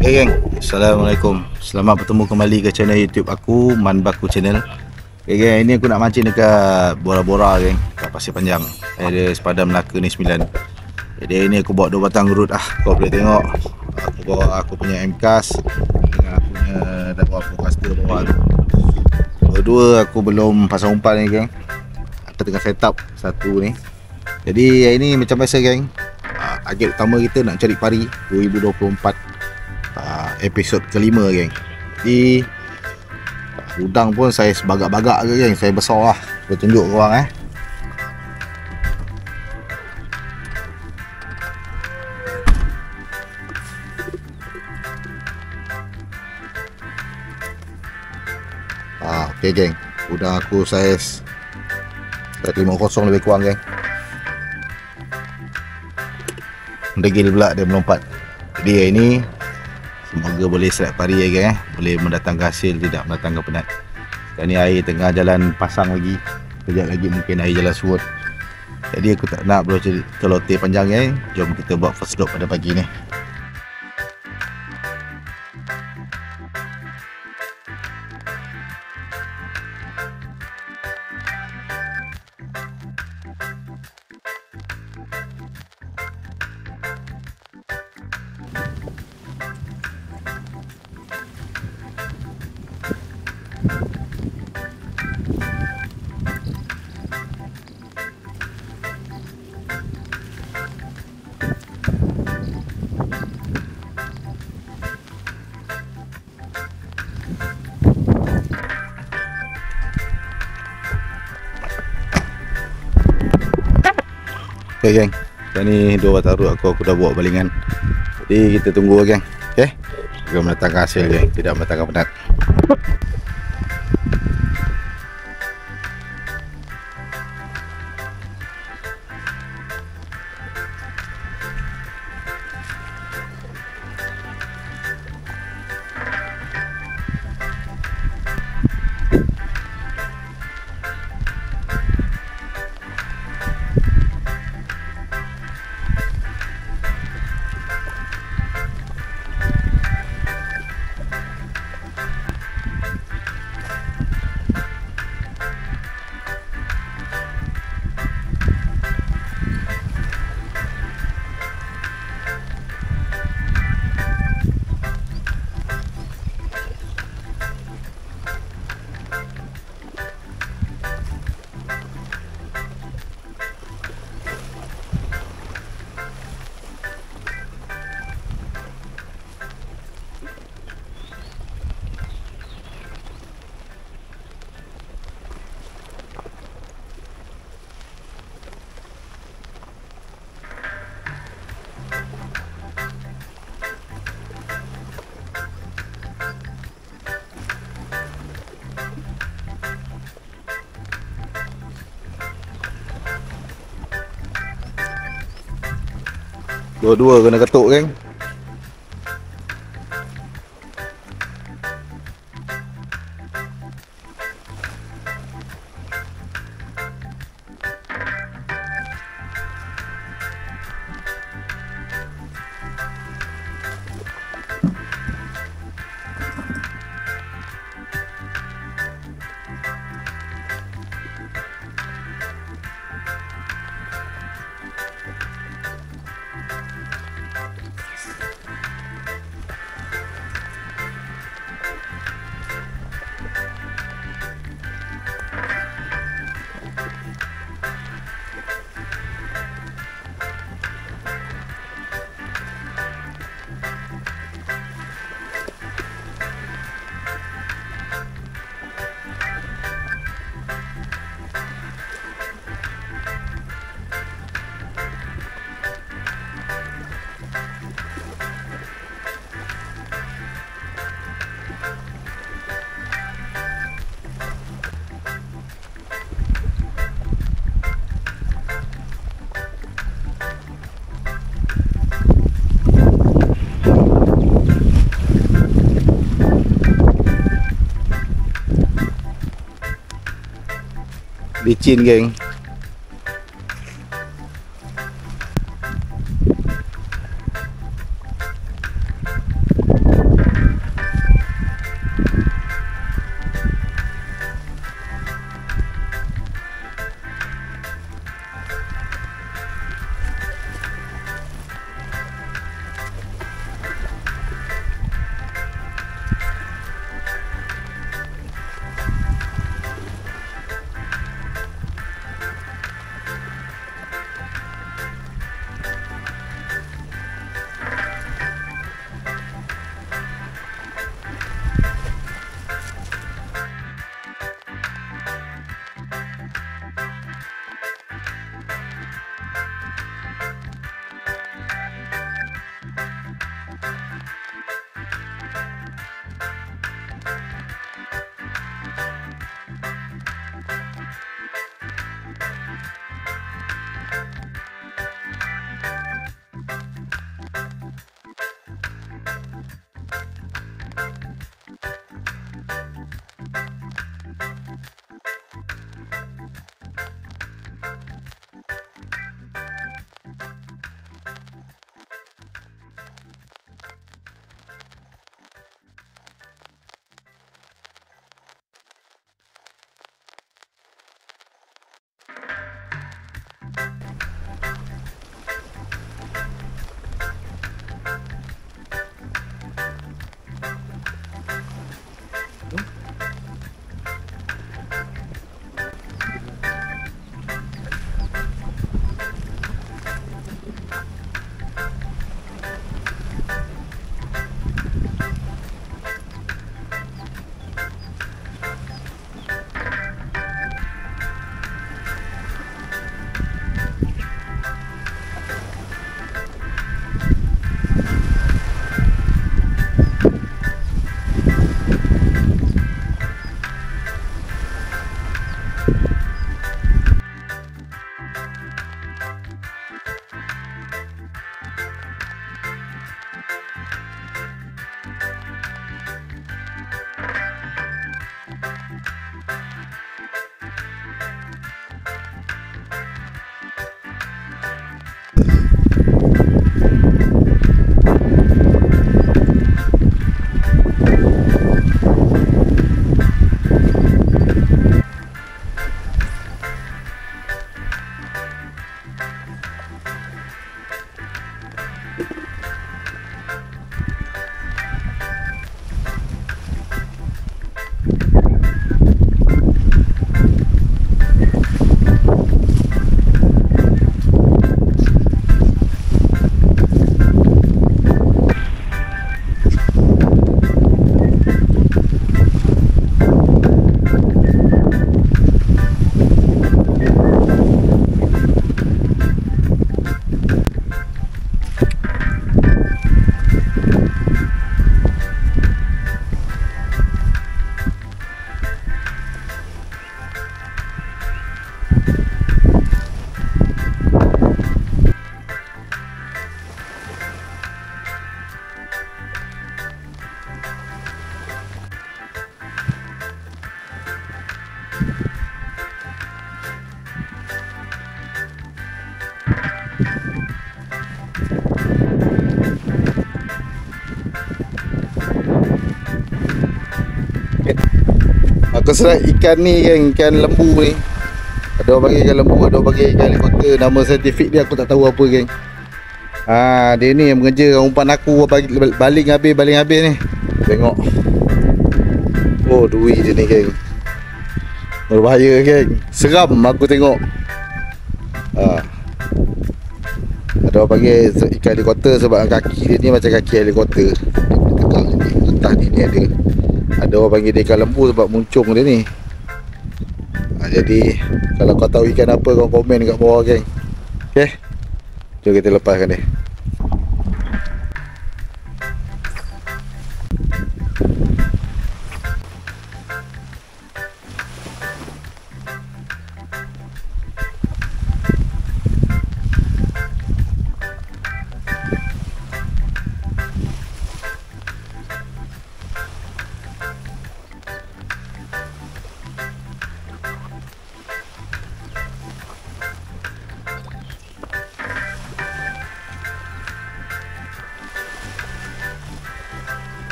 Okay geng, Assalamualaikum. Selamat bertemu kembali ke channel YouTube aku Man Baku Channel. Okay geng, ini aku nak mancing dekat Bora-Bora geng. Kat Pasir Panjang. Ada sepadan Melaka ni 9 Jadi ini aku bawa dua batang root ah. Kau boleh tengok. Aku bawa aku punya MCAS. Dengan aku punya Dawa Procaster bawah tu Dua-dua aku belum pasang umpan ni geng. Aku tengah set up satu ni. Jadi hari ni macam biasa geng. Ah, Target utama kita nak cari pari 2024 uh, episod kelima geng. Uh, Udang pun saya sebagak-bagak ke geng? Saya besar lah. Saya tunjuk korang eh. Ah, okay geng. Udang aku saiz Saiz 50 lebih kurang geng. Degil pula dia melompat. Jadi hari ni Semoga boleh serat pari ya geng eh. Boleh mendatangkan hasil tidak mendatangkan penat Sekarang ni air tengah jalan pasang lagi Kejap lagi mungkin air jalan surut Jadi aku tak nak bro celoteh panjang eh. Jom kita buat first look pada pagi ni Okay geng. Sekarang ni dua batang rut aku aku dah buat balingan. Jadi kita tunggu geng. Okay Kita mendatangkan hasil geng. Tidak mendatangkan penat Dua-dua kena ketuk geng licin geng Aku serat ikan ni kan Ikan lembu ni Ada orang panggil ikan lembu Ada orang panggil ikan helikopter Nama saintifik dia aku tak tahu apa geng Ha, dia ni yang mengejar umpan aku baling habis baling habis ni. Tengok. Oh, dui dia ni geng. Berbahaya geng. Seram aku tengok. Ha. Ada orang panggil ikan helikopter sebab kaki dia ni macam kaki helikopter. Tegak ni. Atas ni ni ada. Ada orang panggil dia ikan lembu sebab muncung dia ni. Ha, jadi kalau kau tahu ikan apa kau komen kat bawah geng. Okey. Jom kita lepaskan dia.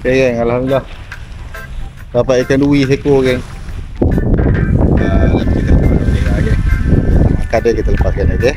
Okay geng, Alhamdulillah. Dapat ikan dui seekor geng. Uh, Kita lepaskan dia Makan dia kita lepaskan dia okay?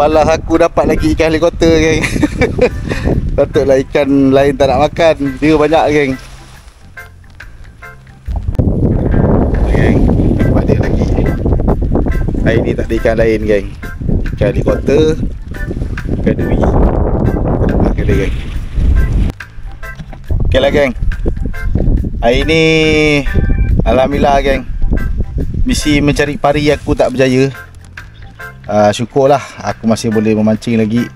Balas aku dapat lagi ikan helikopter geng. Patutlah ikan lain tak nak makan. Dia banyak geng. Geng Dapat dia lagi. Hari ni tak ada ikan lain geng. Ikan helikopter Ikan dui Makan dia geng. Ok lah geng. Hari ni Alhamdulillah geng. Misi mencari pari aku tak berjaya. Uh, syukurlah aku masih boleh memancing lagi.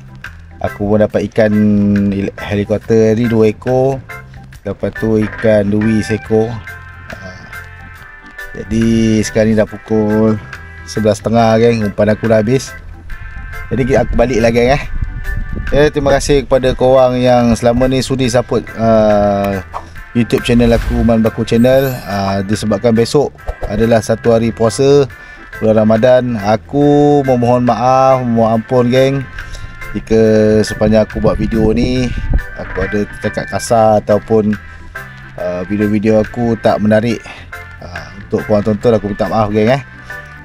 Aku pun dapat ikan helikopter ni dua ekor. Lepas tu ikan dui seekor. Uh, jadi sekarang ni dah pukul 11.30 geng. Umpan aku dah habis. Jadi aku balik lagi geng eh. Okay, terima kasih kepada korang yang selama ni sudi support uh, YouTube channel aku Man Baku Channel. Uh, disebabkan besok adalah satu hari puasa bulan Ramadan aku memohon maaf memohon ampun geng. Jika sepanjang aku buat video ni aku ada cakap kasar ataupun uh, video-video aku tak menarik uh, untuk korang tonton aku minta maaf geng eh.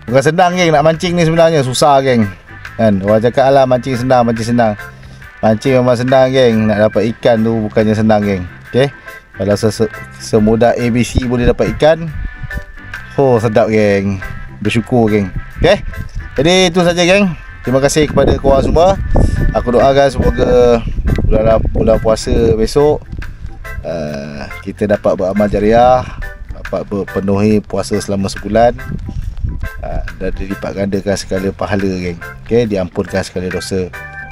Bukan senang geng nak mancing ni sebenarnya. Susah geng. Kan? Orang cakap lah mancing senang mancing senang. Mancing memang senang geng. Nak dapat ikan tu bukannya senang geng. Ok Kalau semudah ABC boleh dapat ikan Oh sedap geng Bersyukur geng. Okay Jadi itu saja geng. Terima kasih kepada korang semua. Aku doakan semoga Bulan, bulan puasa besok uh, Kita dapat beramal jariah Dapat berpenuhi puasa selama sebulan uh, Dan dilipat gandakan segala pahala geng. Okay Diampunkan segala dosa.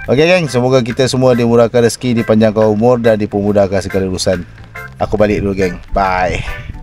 Okay geng. Semoga kita semua dimurahkan rezeki Dipanjangkan umur Dan dipermudahkan segala urusan. Aku balik dulu geng. Bye